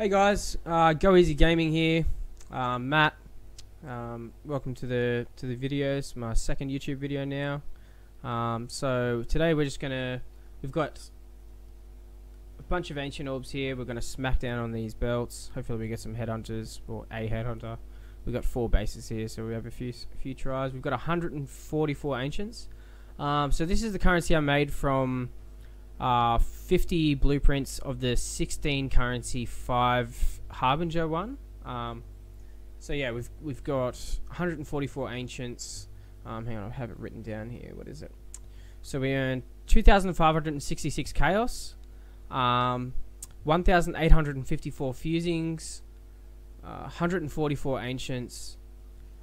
Hey guys, uh, Go Easy Gaming here. Um, Matt, um, welcome to the to the videos. My second YouTube video now. Um, so today we're just gonna we've got a bunch of ancient orbs here. We're gonna smack down on these belts. Hopefully we get some headhunters or a headhunter. We've got four bases here, so we have a few a few tries. We've got 144 ancients. Um, so this is the currency I made from uh, 50 blueprints of the 16 currency 5 Harbinger one. Um, so yeah, we've we've got 144 ancients. Um, hang on, I have it written down here. What is it? So we earned 2,566 chaos, um, 1,854 fusings, uh, 144 ancients,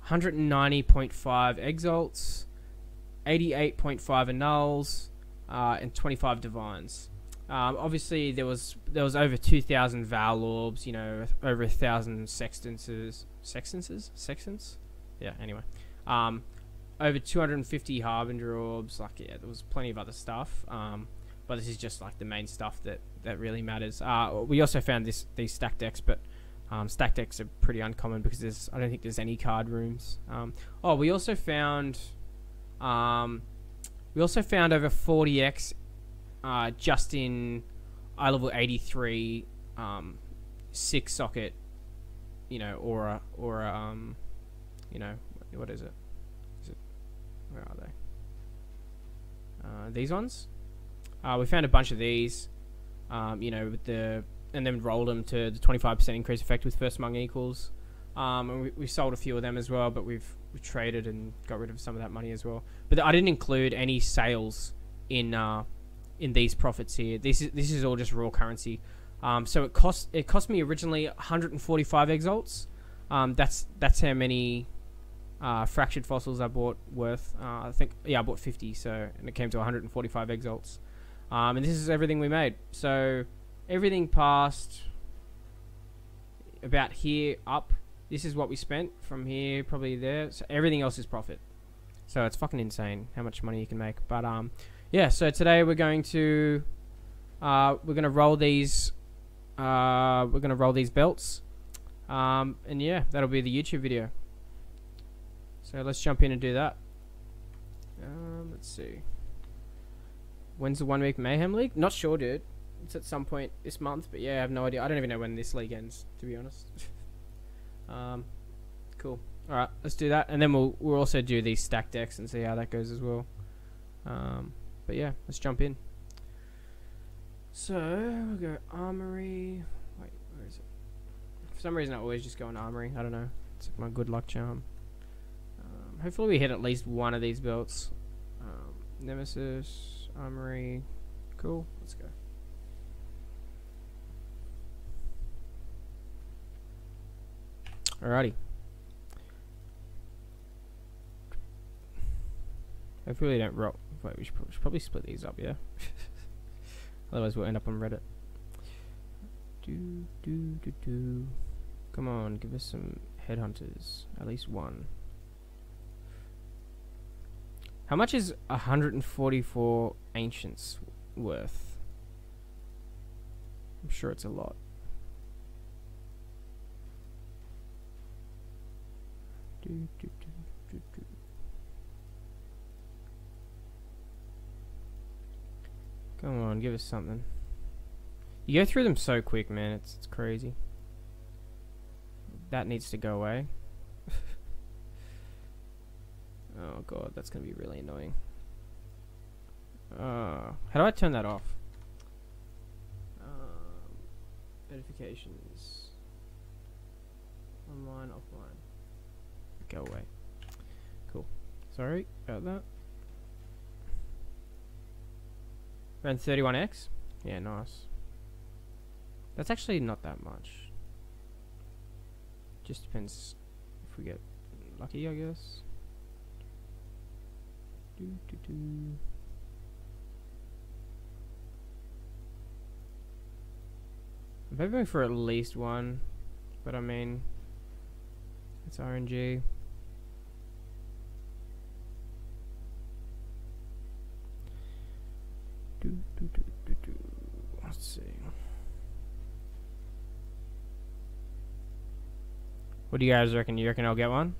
190.5 exalts, 88.5 annuls, uh, and 25 divines. Um, obviously, there was there was over 2,000 Val orbs, you know, over a thousand sextances, sextances, sextants. Yeah. Anyway, um, over 250 Harbinger orbs. Like, yeah, there was plenty of other stuff. Um, but this is just like the main stuff that that really matters. Uh, we also found this these stack decks, but um, stack decks are pretty uncommon because there's I don't think there's any card rooms. Um, oh, we also found um, we also found over 40x uh, just in I level 83 um, six socket, you know, or or um, you know, what is it? Is it where are they? Uh, these ones. Uh, we found a bunch of these, um, you know, with the and then rolled them to the 25% increase effect with first among equals. Um, and we, we sold a few of them as well, but we've we traded and got rid of some of that money as well. But I didn't include any sales in uh, in these profits here. This is this is all just raw currency. Um, so it cost it cost me originally 145 exalts. Um, that's that's how many uh, fractured fossils I bought worth. Uh, I think yeah I bought 50. So and it came to 145 exalts. Um, and this is everything we made. So everything past about here up this is what we spent from here, probably there. So everything else is profit. So it's fucking insane how much money you can make. But um, yeah. So today we're going to uh, we're gonna roll these uh, we're gonna roll these belts. Um, and yeah, that'll be the YouTube video. So let's jump in and do that. Um, let's see. When's the one week mayhem league? Not sure, dude. It's at some point this month, but yeah, I have no idea. I don't even know when this league ends, to be honest. Um, cool. All right, let's do that, and then we'll we'll also do these stack decks and see how that goes as well. Um, but yeah, let's jump in. So we'll go armory. Wait, where is it? For some reason, I always just go in armory. I don't know. It's like my good luck charm. Um, hopefully, we hit at least one of these belts. Um, Nemesis, armory. Cool. Let's go. Alrighty. Hopefully we don't roll. Wait, we should, we should probably split these up, yeah? Otherwise we'll end up on Reddit. Do, do, do, do. Come on, give us some headhunters. At least one. How much is 144 ancients worth? I'm sure it's a lot. Come on, give us something. You go through them so quick, man. It's it's crazy. That needs to go away. oh god, that's gonna be really annoying. Uh, how do I turn that off? Um, notifications. Online, offline go. Cool. Sorry about that. Around 31x? Yeah, nice. That's actually not that much. Just depends if we get lucky, I guess. Do, do, do. I'm hoping for at least one, but I mean, it's RNG. Do, do, do, do. Let's see. What do you guys reckon? You reckon I'll get one?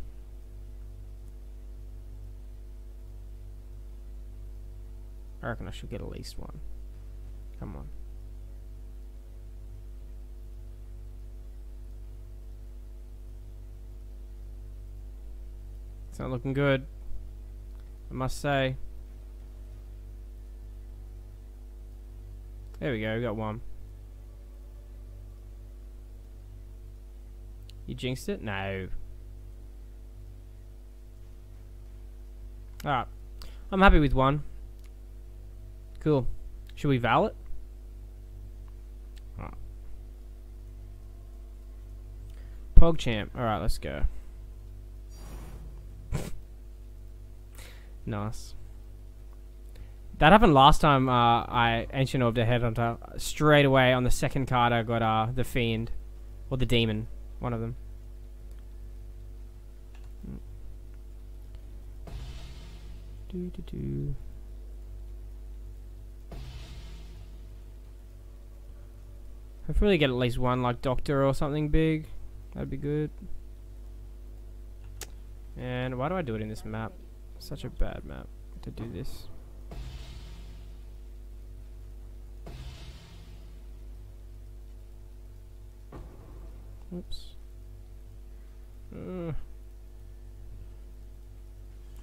I reckon I should get at least one. Come on. It's not looking good. I must say. There we go, we got one. You jinxed it? No. Alright. I'm happy with one. Cool. Should we val it? Alright. PogChamp. Alright, let's go. nice. That happened last time uh, I Ancient Orb the Headhunter. Straight away on the second card I got uh, the Fiend. Or the Demon. One of them. Do, do, do. Hopefully get at least one like Doctor or something big. That'd be good. And why do I do it in this map? Such a bad map to do this. Oops. Uh.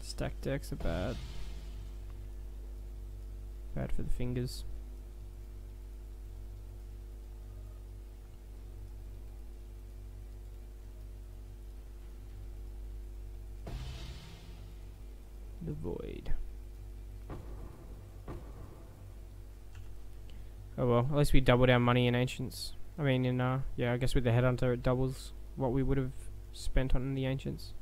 Stack decks are bad. Bad for the fingers. The void. Oh well, at least we doubled our money in ancients. I mean, in uh, yeah, I guess with the headhunter it doubles what we would have spent on the ancients.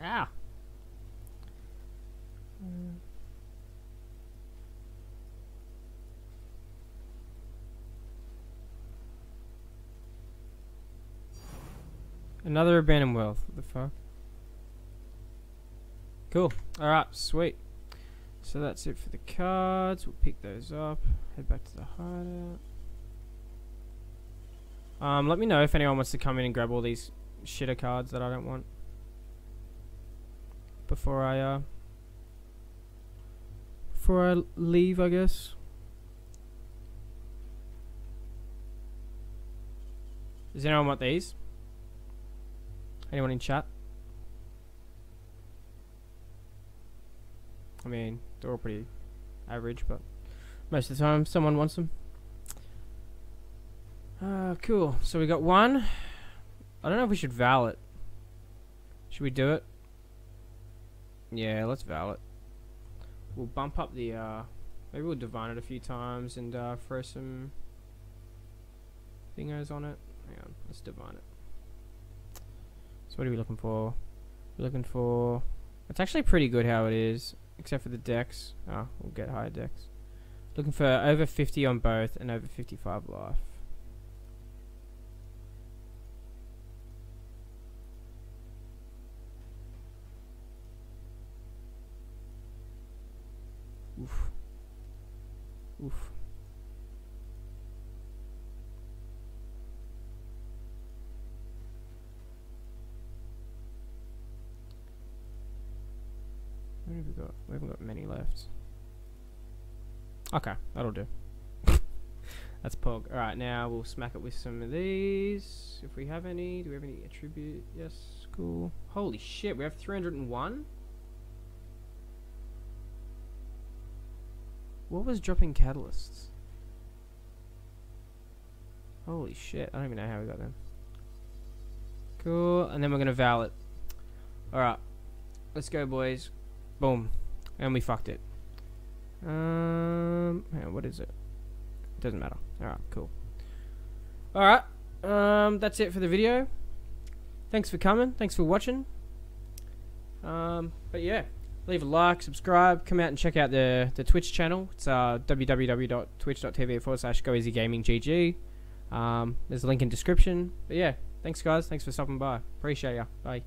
Ah. Mm. Another abandoned wealth. What the fuck? Cool. Alright, sweet. So that's it for the cards. We'll pick those up. Head back to the hideout. Um, let me know if anyone wants to come in and grab all these shitter cards that I don't want. Before I, uh... Before I leave, I guess. Does anyone want these? Anyone in chat? I mean, they're all pretty average, but most of the time someone wants them. Uh, cool. So we got one. I don't know if we should val it. Should we do it? Yeah, let's val it. We'll bump up the, uh, maybe we'll divine it a few times and, uh, throw some thingos on it. Hang on, let's divine it. So what are we looking for? We're looking for... It's actually pretty good how it is except for the dex. Oh, we'll get higher dex. Looking for over 50 on both and over 55 life. Oof. Oof. Have we got? We haven't got many left. Okay, that'll do. That's Pog. Alright, now we'll smack it with some of these. If we have any. Do we have any attribute? Yes, cool. Holy shit, we have 301? What was dropping catalysts? Holy shit, I don't even know how we got them. Cool, and then we're gonna val it. Alright, let's go boys. Boom. And we fucked it. Um, what is it? Doesn't matter. Alright, cool. Alright, um, that's it for the video. Thanks for coming. Thanks for watching. Um, but yeah, leave a like, subscribe, come out and check out the, the Twitch channel. It's uh, www.twitch.tv forward slash goeasygaminggg. Um, there's a link in description. But yeah, thanks guys. Thanks for stopping by. Appreciate ya. Bye.